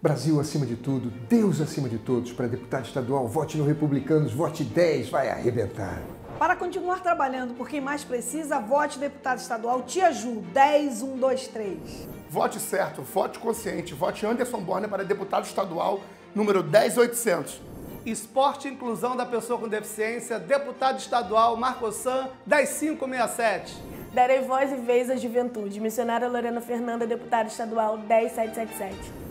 Brasil acima de tudo, Deus acima de todos. Para deputado estadual, vote no Republicanos, vote 10, vai arrebentar. Para continuar trabalhando por quem mais precisa, vote deputado estadual Tia Ju, 10123. Vote certo, vote consciente, vote Anderson Borne para deputado estadual número 10800. Esporte e inclusão da pessoa com deficiência, deputado estadual Marco San, 10567. Darei voz e vez à juventude. Missionária Lorena Fernanda, deputada estadual 10777.